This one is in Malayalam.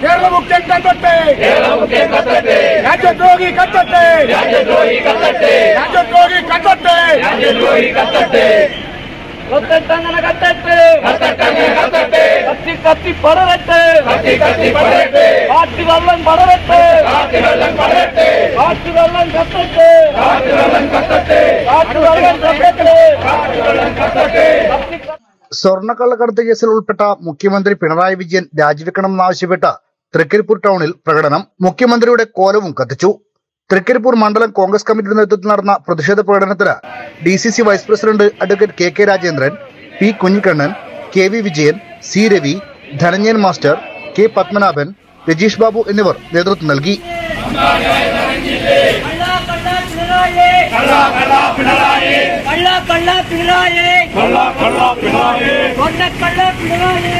മുഖ്യൻ കത്തട്ടെ. രാജ്യദ്രോഹി കത്തട്ടെ. രാജ്യദ്രോഹി കത്തട്ടെ. കത്തട്ടങ്ങനെ കത്തട്ടെ കത്തി കത്തി പടരട്ടെ. കാറ്റ് വെള്ളം പടരട്ടെ കാറ്റ് വെള്ളം കത്തട്ടെ. കാറ്റ് വെള്ളം കത്തട്ടെ. കത്തി സ്വർണക്കള്ളക്കടത്ത് കേസിൽ ഉൾപ്പെട്ട മുഖ്യമന്ത്രി പിണറായി വിജയൻ രാജിവെക്കണമെന്നാവശ്യപ്പെട്ട് തൃക്കരിപ്പൂർ ടൗണിൽ പ്രകടനം മുഖ്യമന്ത്രിയുടെ കോലവും കത്തിച്ചു. തൃക്കരിപ്പൂർ മണ്ഡലം കോൺഗ്രസ് കമ്മിറ്റിയുടെ നേതൃത്വത്തിൽ നടന്ന പ്രതിഷേധ പ്രകടനത്തിന് D C C vice president advocate K K Rajendran P Kunhikannan K V Vijayan C Ravi Dhananjayan master K Padmanabhan Rajeesh Babu എന്നിവർ നേതൃത്വം നൽകി. കള്ള കള്ള പിണറായി. കൊണ്ട കള്ള പിണറായി.